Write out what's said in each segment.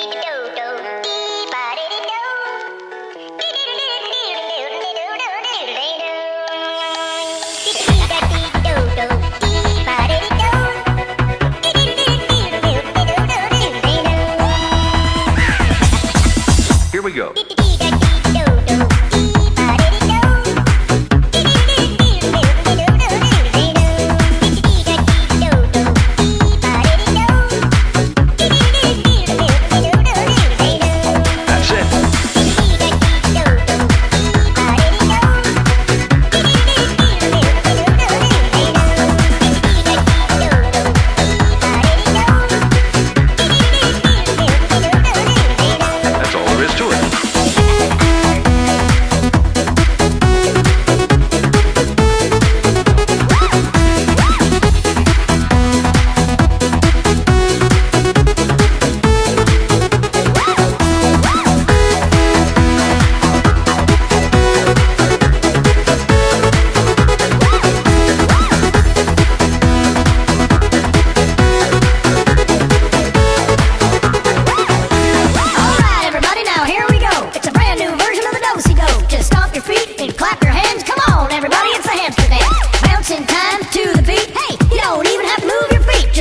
Three, two,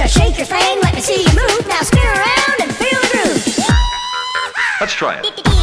shake your frame, let me see you move. Now spin around and feel the groove. Let's try it.